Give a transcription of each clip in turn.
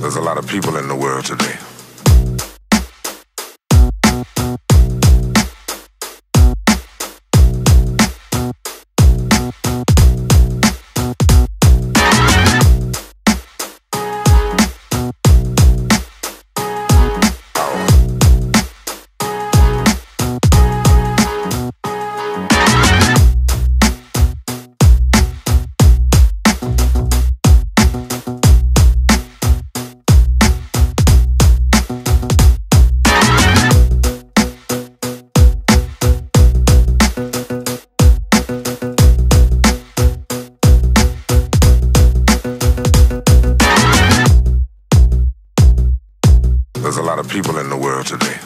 There's a lot of people in the world today. There's a lot of people in the world today.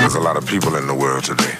There's a lot of people in the world today.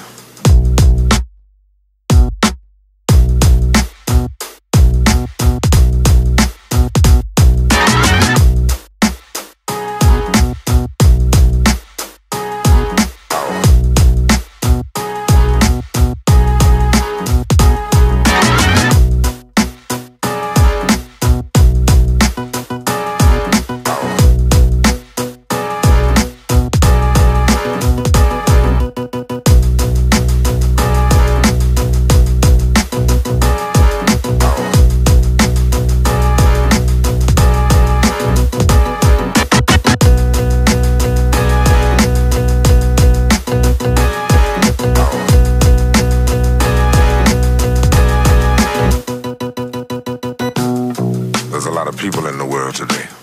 Lot of people in the world today.